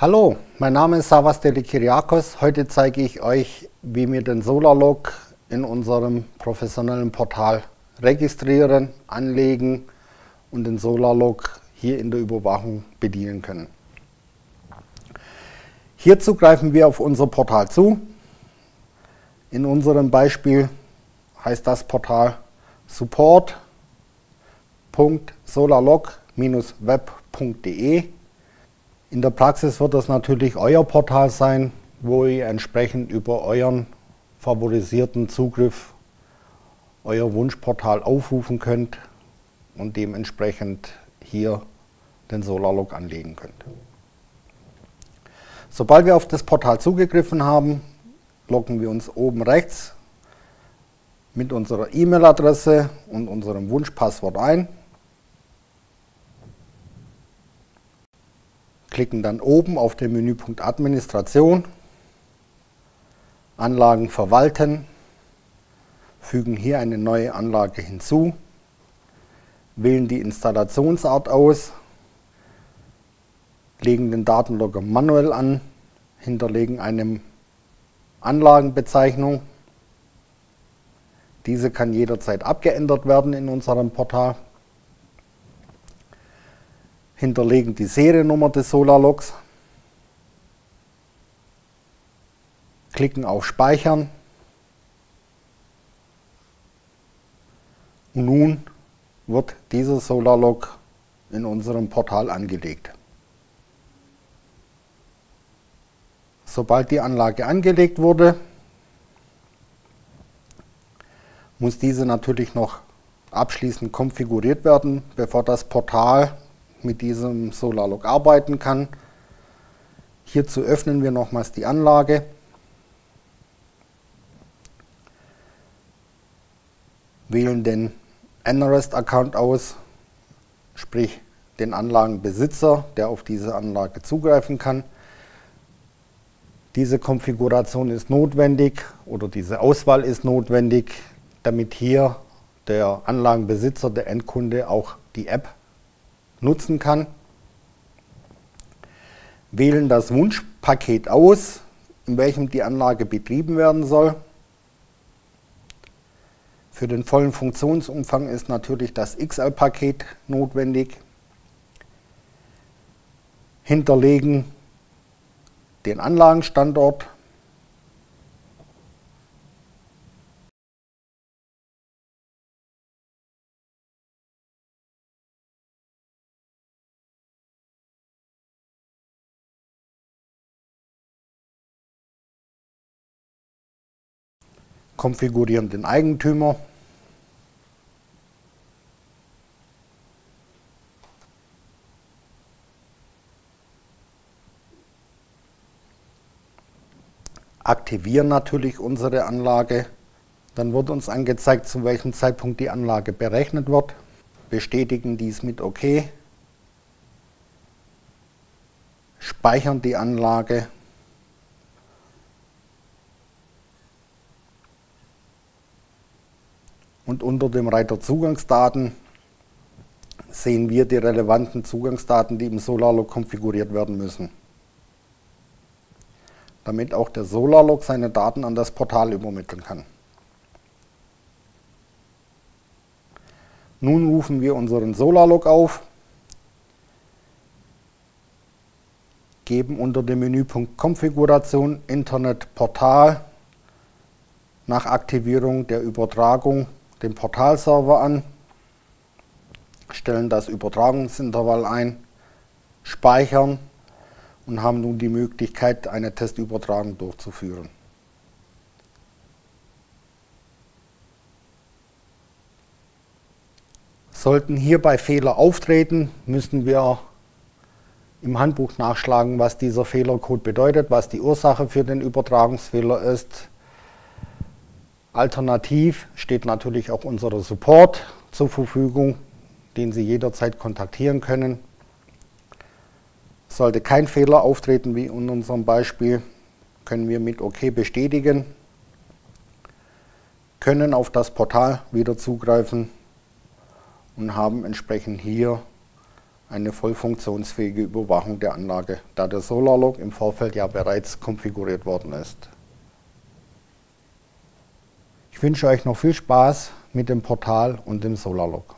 Hallo, mein Name ist Savas Delikiriakos. Heute zeige ich euch, wie wir den Solarlog in unserem professionellen Portal registrieren, anlegen und den Solarlog hier in der Überwachung bedienen können. Hierzu greifen wir auf unser Portal zu. In unserem Beispiel heißt das Portal support.solarlog-web.de in der Praxis wird das natürlich euer Portal sein, wo ihr entsprechend über euren favorisierten Zugriff euer Wunschportal aufrufen könnt und dementsprechend hier den Solarlog anlegen könnt. Sobald wir auf das Portal zugegriffen haben, loggen wir uns oben rechts mit unserer E-Mail-Adresse und unserem Wunschpasswort ein. Klicken dann oben auf den Menüpunkt Administration, Anlagen verwalten, fügen hier eine neue Anlage hinzu, wählen die Installationsart aus, legen den Datenlogger manuell an, hinterlegen eine Anlagenbezeichnung. Diese kann jederzeit abgeändert werden in unserem Portal hinterlegen die Seriennummer des Solarlogs, klicken auf Speichern und nun wird dieser Solarlog in unserem Portal angelegt. Sobald die Anlage angelegt wurde, muss diese natürlich noch abschließend konfiguriert werden, bevor das Portal mit diesem Solarlog arbeiten kann. Hierzu öffnen wir nochmals die Anlage. Wählen den NREST-Account aus, sprich den Anlagenbesitzer, der auf diese Anlage zugreifen kann. Diese Konfiguration ist notwendig oder diese Auswahl ist notwendig, damit hier der Anlagenbesitzer, der Endkunde auch die App nutzen kann. Wählen das Wunschpaket aus, in welchem die Anlage betrieben werden soll. Für den vollen Funktionsumfang ist natürlich das XL-Paket notwendig. Hinterlegen den Anlagenstandort konfigurieren den Eigentümer. Aktivieren natürlich unsere Anlage. Dann wird uns angezeigt, zu welchem Zeitpunkt die Anlage berechnet wird. Bestätigen dies mit OK. Speichern die Anlage. Und unter dem Reiter Zugangsdaten sehen wir die relevanten Zugangsdaten, die im Solarlog konfiguriert werden müssen, damit auch der Solarlog seine Daten an das Portal übermitteln kann. Nun rufen wir unseren Solarlog auf, geben unter dem Menüpunkt Konfiguration Internet Portal nach Aktivierung der Übertragung den Portalserver an, stellen das Übertragungsintervall ein, speichern und haben nun die Möglichkeit, eine Testübertragung durchzuführen. Sollten hierbei Fehler auftreten, müssen wir im Handbuch nachschlagen, was dieser Fehlercode bedeutet, was die Ursache für den Übertragungsfehler ist Alternativ steht natürlich auch unser Support zur Verfügung, den Sie jederzeit kontaktieren können. Sollte kein Fehler auftreten, wie in unserem Beispiel, können wir mit OK bestätigen, können auf das Portal wieder zugreifen und haben entsprechend hier eine voll funktionsfähige Überwachung der Anlage, da der Solarlog im Vorfeld ja bereits konfiguriert worden ist. Ich wünsche euch noch viel Spaß mit dem Portal und dem Solarlog.